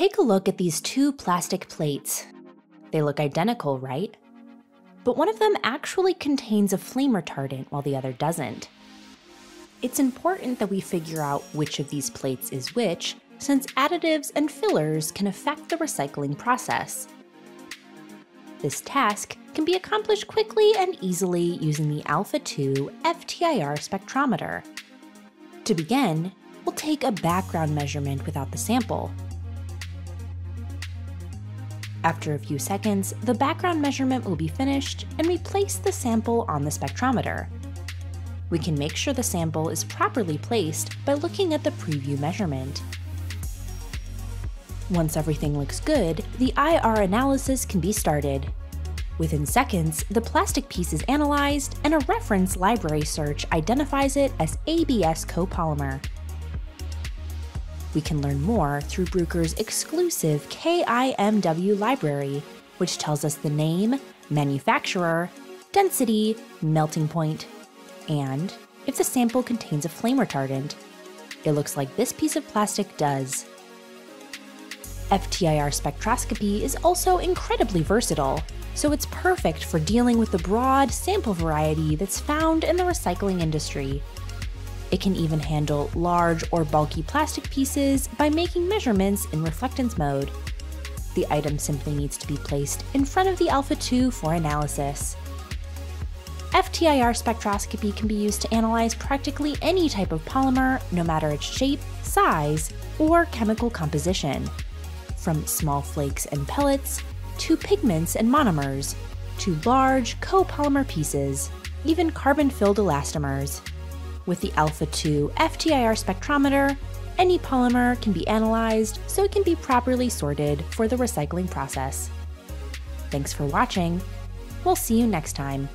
Take a look at these two plastic plates. They look identical, right? But one of them actually contains a flame retardant while the other doesn't. It's important that we figure out which of these plates is which, since additives and fillers can affect the recycling process. This task can be accomplished quickly and easily using the Alpha 2 FTIR spectrometer. To begin, we'll take a background measurement without the sample. After a few seconds, the background measurement will be finished and we place the sample on the spectrometer. We can make sure the sample is properly placed by looking at the preview measurement. Once everything looks good, the IR analysis can be started. Within seconds, the plastic piece is analyzed and a reference library search identifies it as ABS copolymer. We can learn more through Bruker's exclusive KIMW library, which tells us the name, manufacturer, density, melting point, and if the sample contains a flame retardant. It looks like this piece of plastic does. FTIR spectroscopy is also incredibly versatile, so it's perfect for dealing with the broad sample variety that's found in the recycling industry. It can even handle large or bulky plastic pieces by making measurements in reflectance mode. The item simply needs to be placed in front of the Alpha 2 for analysis. FTIR spectroscopy can be used to analyze practically any type of polymer, no matter its shape, size, or chemical composition from small flakes and pellets, to pigments and monomers, to large copolymer pieces, even carbon filled elastomers. With the Alpha 2 FTIR spectrometer, any polymer can be analyzed so it can be properly sorted for the recycling process. Thanks for watching. We'll see you next time.